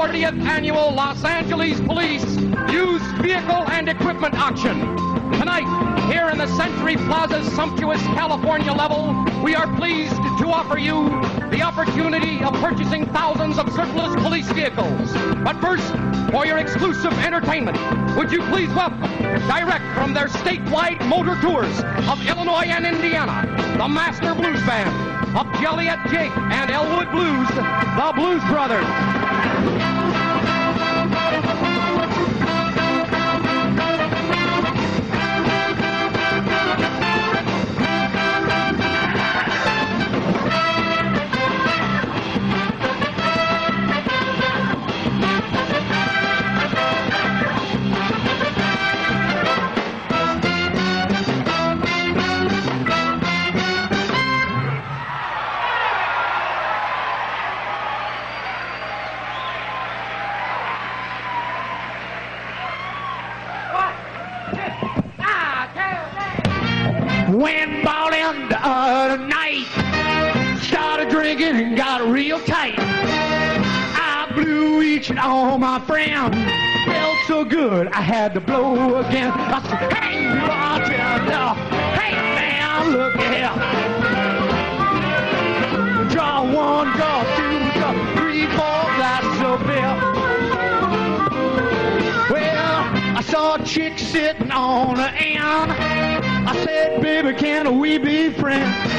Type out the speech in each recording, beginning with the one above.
welcome to the 40th annual Los Angeles Police Used Vehicle and Equipment Auction. Tonight, here in the Century Plaza's sumptuous California level, we are pleased to offer you the opportunity of purchasing thousands of surplus police vehicles. But first, for your exclusive entertainment, would you please welcome, direct from their statewide motor tours of Illinois and Indiana, the Master Blues Band of Joliet Jake and Elwood Blues, the Blues Brothers. Thank you. Went ballin' the other night. Started drinking and got real tight. I blew each and all my friends. Felt so good, I had to blow again. I said, hey, bartender. Hey, man, look here. Draw one, draw two, draw three, four glasses of beer. Well, I saw a chick sitting on the end. Said, baby, can we be friends?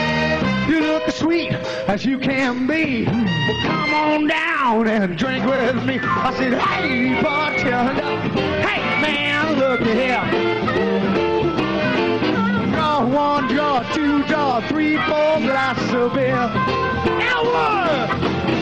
You look as sweet as you can be. Well, come on down and drink with me. I said, hey, bartender. Hey, man, look here. Draw one, draw two, draw three, four glasses of beer. Elwood! Well,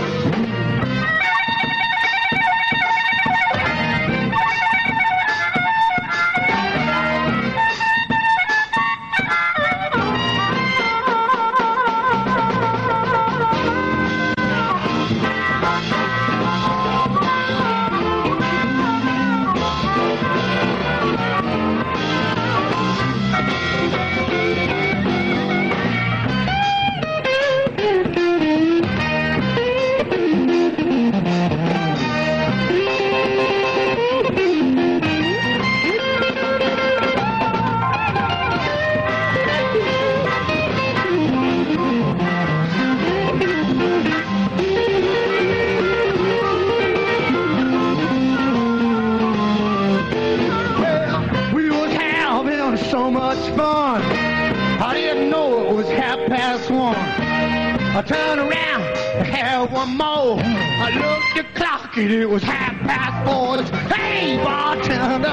it was half past four. Hey, bartender.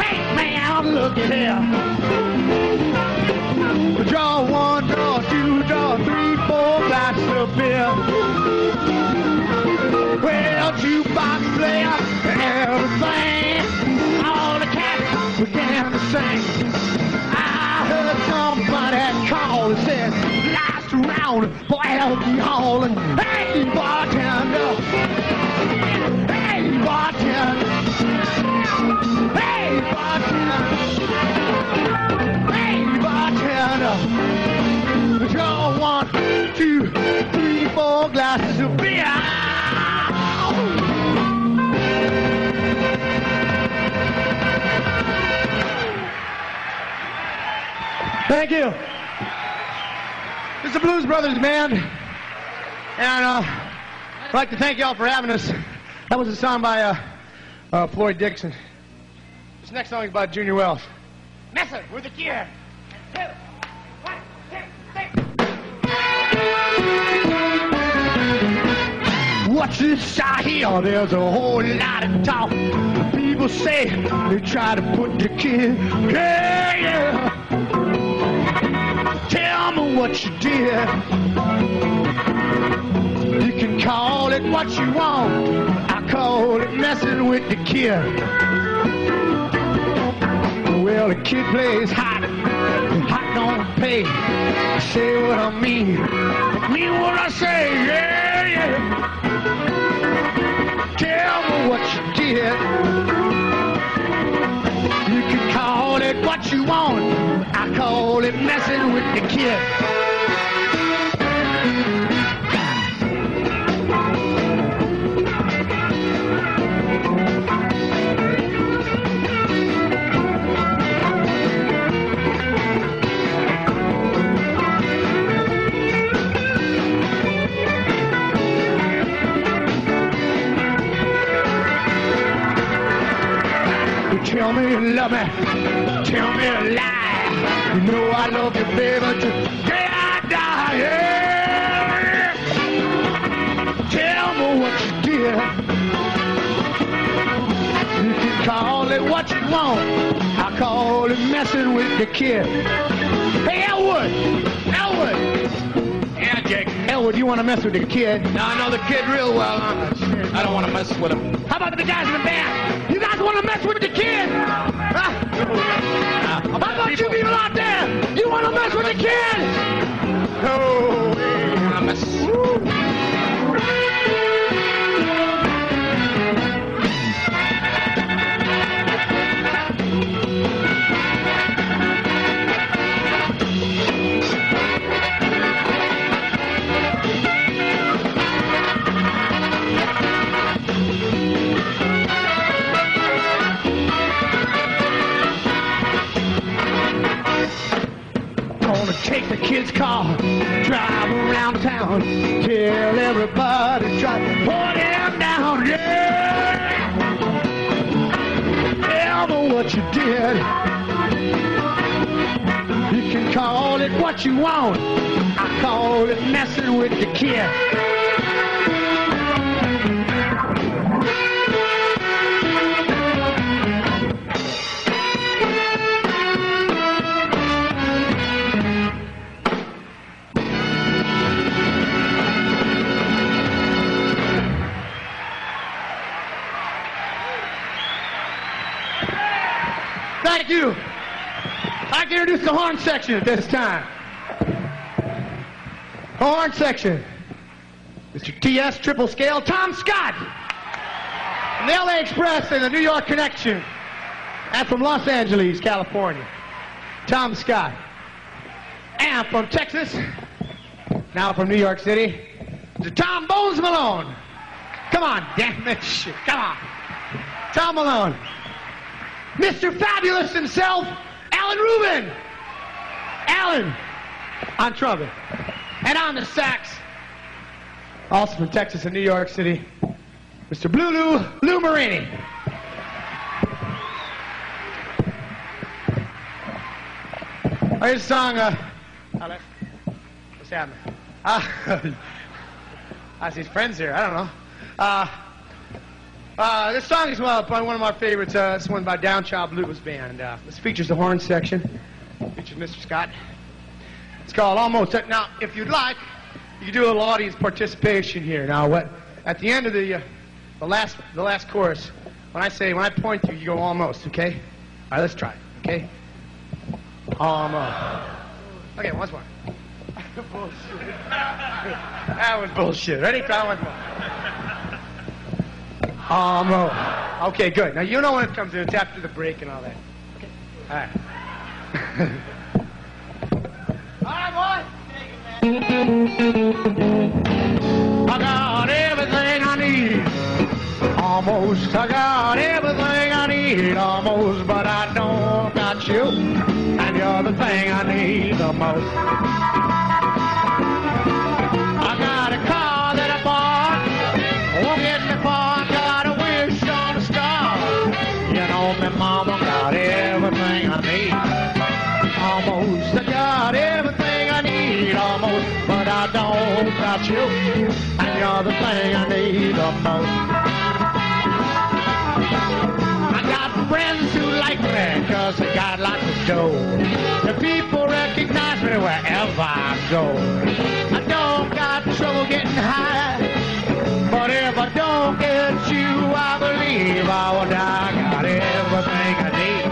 Hey, man, look at here. Draw one, draw two, draw three, four glasses of beer. Well, jukebox player everything. All the cats began to sing. I heard somebody call and said, last round for Hall. And hey, bartender. Hey, bartender. Hey, bartender. Draw one, two, three, four glasses of beer. Thank you. It's the Blues Brothers Band. And uh, I'd like to thank y'all for having us. That was a song by uh, uh, Floyd Dixon. This next song is by Junior Wells. Messing with the gear. Two, one, two, three. What's this I hear? There's a whole lot of talk. People say they try to put the kid. Yeah, yeah. Tell me what you did. You can call it what you want. I call it messing with the kid. Well, the kid plays hot. Hot don't pay. Say what I mean. Mean what I say. Yeah, yeah. Tell me what you did. You can call it what you want. I call it messing with the kid. Me you love me. Tell me a lie. You know I love you, baby. Till I die. Yeah. Tell me what you did. You can call it what you want. I call it messing with the kid. Hey, Elwood. Elwood. Yeah, Jake. Elwood, you want to mess with the kid? Now I know the kid real well. I don't want to mess with him. How about the guys in the band? You want to mess with the kid? Huh? How about you people out there? You want to mess with the kid? Oh, I want. I call it messing with the kid. Thank you. Like to introduce the horn section at this time. Horn section. Mr. T.S. Triple Scale, Tom Scott. From the LA Express and the New York Connection. And from Los Angeles, California. Tom Scott. And from Texas, now from New York City, Mr. Tom Bones Malone. Come on, damn it, shit. Come on. Tom Malone. Mr. Fabulous himself, Alan Rubin. Alan on trumpet. And on the sax, also from Texas and New York City, Mr. Blue Lou Lou Marini. Oh, here's a song, uh, Alex, what's happening? Uh, I see his friends here, I don't know. Uh, uh, this song is well, probably one of my favorites. Uh, it's one by Downchild Blues Band. Uh, this features the horn section. Features Mr. Scott. It's called Almost. Now, if you'd like, you can do a little audience participation here. Now, what? At the end of the uh, the last the last chorus, when I say when I point to you, you go almost. Okay? All right, let's try. it, Okay? Almost. Okay, once more. bullshit. that was bullshit. Ready? Try once more. Almost. Okay, good. Now you know when it comes in. It's after the break and all that. Okay. All right. all right, boy. I got everything I need. Almost. I got everything I need. Almost, but I don't got you. And you're the thing I need the most. Don't got you. And you're the thing I need the most. I got friends who like me cause I got lots of dough. The people recognize me wherever I go. I don't got trouble getting high. But if I don't get you, I believe I will die. I got everything I need.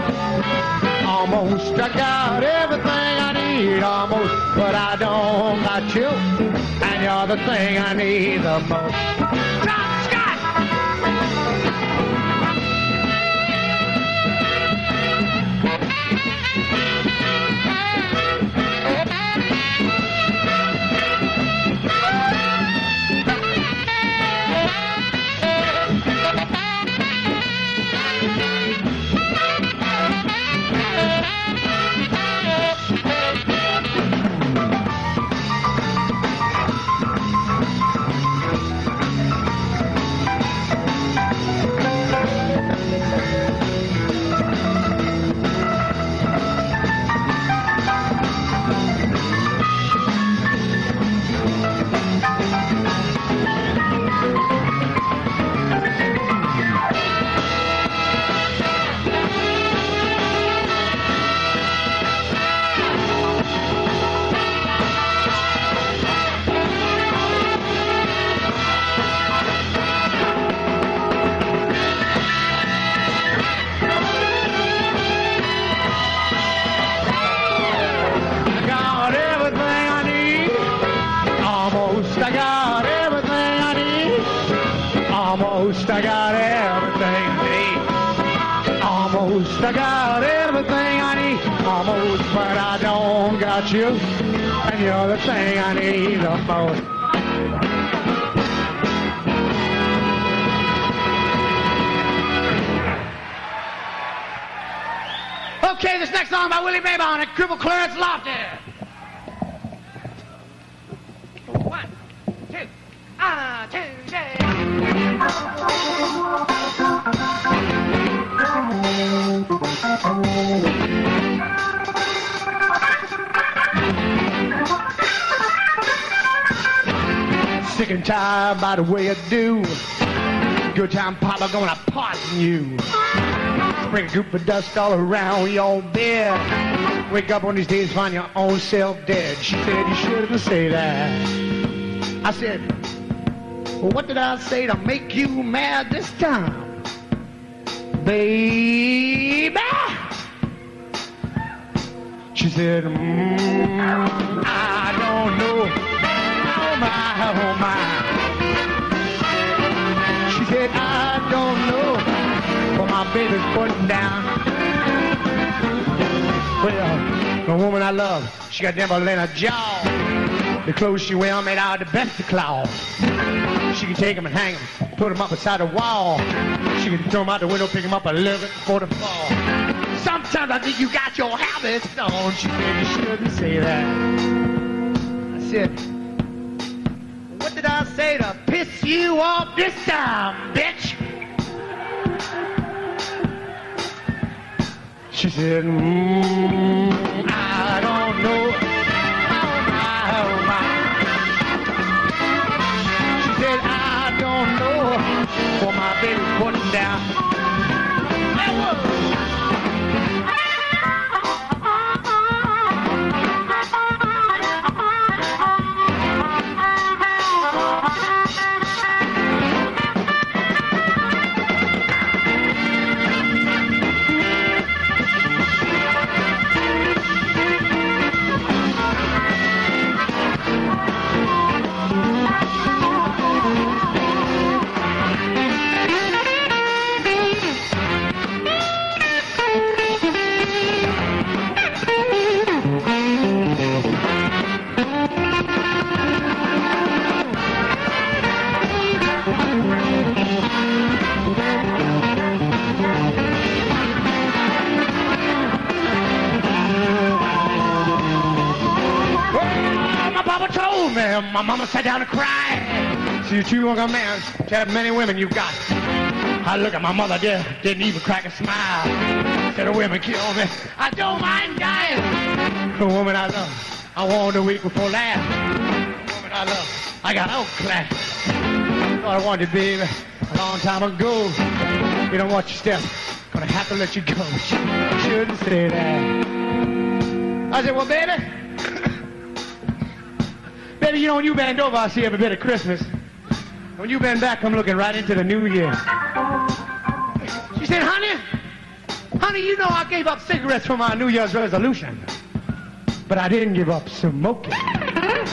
Almost, I got everything Almost, but I don't got you. And you're the thing I need the most. Got you. And you're the thing I need the most. Okay, this next song by Willie Mabon and Cripple Clarence Lofton. One, two, ah, two, three. Sick and tired by the way I do. Good time papa gonna poison you. Sprinkle a group of dust all around your bed. Wake up on these days, find your own self dead. She said you shouldn't say that. I said, well, what did I say to make you mad this time? Baby! She said, mm, I don't know. My, oh my. She said, I don't know what my baby's putting down. Well, the woman I love, she got dimple in her jaw. The clothes she wear made out of the best of cloth. She can take them and hang them, put them up beside the wall. She can throw them out the window, pick them up a little bit before the fall. Sometimes I think you got your habits, don't you? Baby, you shouldn't say that. I said, did I say to piss you off this time, bitch? She said, mm, I don't know. Sat down and cried. See, you young man to have many women you've got. I look at my mother there, didn't even crack a smile. Said the women kill me. I don't mind dying. The woman I love, I wanted a week before last. The woman I love, I got outclassed. Thought I wanted, baby, a long time ago. You don't watch your step, gonna have to let you go. Shouldn't say that. I said, well, baby, baby, you know, when you bend over, I see every bit of Christmas. When you bend back, I'm looking right into the new year. She said, honey, honey, you know I gave up cigarettes for my New Year's resolution. But I didn't give up smoking. I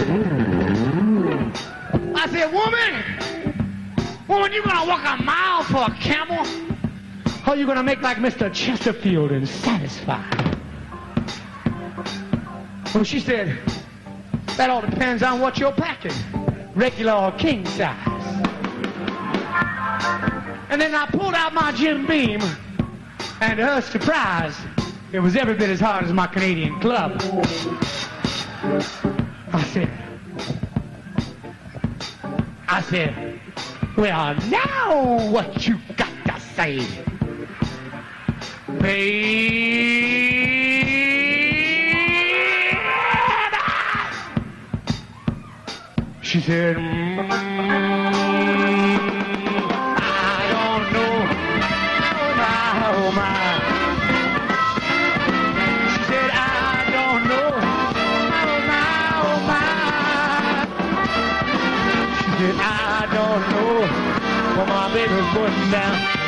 said, woman, woman, you gonna walk a mile for a camel? Or you gonna make like Mr. Chesterfield and satisfy? Well, she said, that all depends on what you're packing. Regular or king size. And then I pulled out my Jim Beam, and to her surprise, it was every bit as hard as my Canadian club. I said, I said, well, now what you got to say? Baby! She said, mm, I don't know. Oh, oh, she said, I don't know. Oh my, oh my. She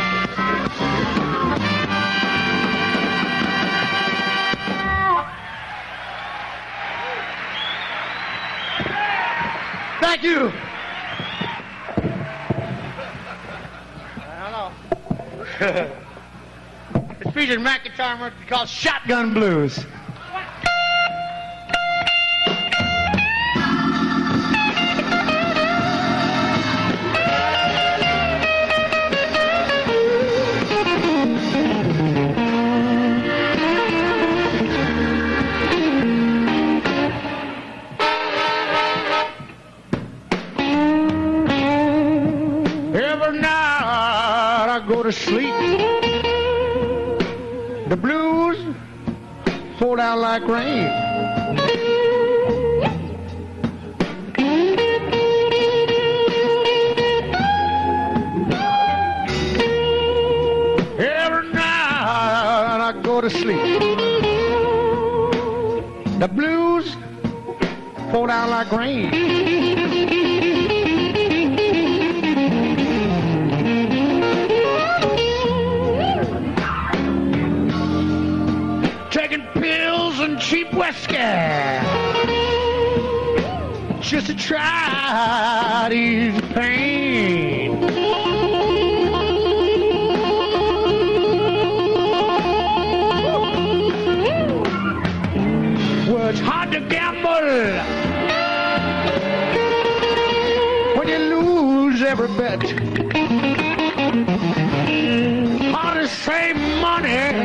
Features Mac guitar called Shotgun Blues. Down like rain. To sleep. The blues fall down like rain. Cheap whiskey just to try to ease pain. Well, it's hard to gamble when you lose every bet. Hard to save money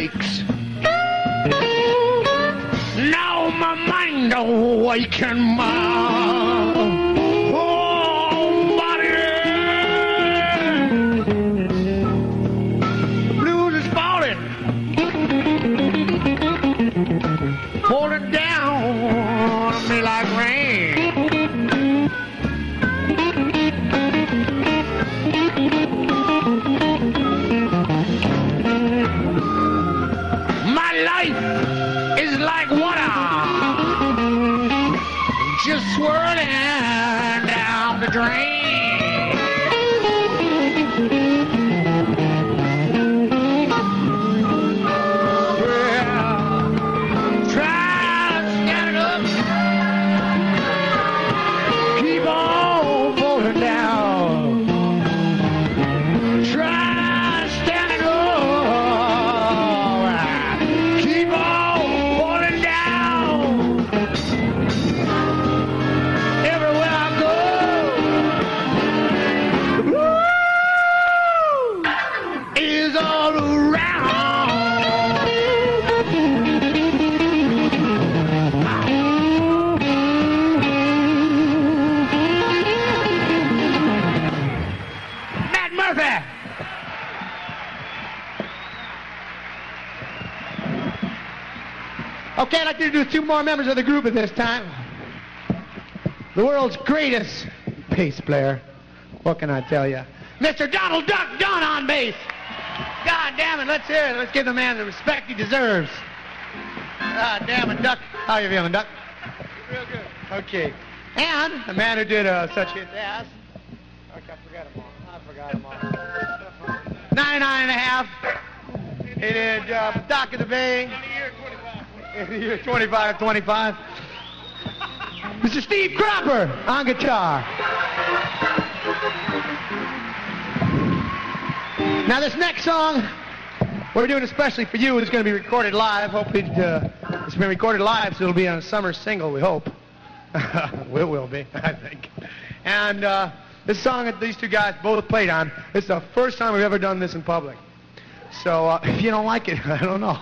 breaks. Now my mind awakened my two more members of the group at this time. The world's greatest bass player. What can I tell you? Mr. Donald Duck Dunn on bass. God damn it, let's hear it. Let's give the man the respect he deserves. God damn it, Duck. How are you feeling, Duck? Real good. Okay. And the man who did uh, such hits as... Okay, I forgot him all. I forgot them all. 99 and a half. He did uh, Dock of the Bay. In the year 25, 25. Mr. Steve Cropper on guitar. Now this next song, we're doing especially for you. It's going to be recorded live. Hopefully, uh, it's been recorded live, so it'll be on a summer single. We hope. it will be, I think. And uh, this song that these two guys both played on. It's the first time we've ever done this in public. So uh, if you don't like it, I don't know.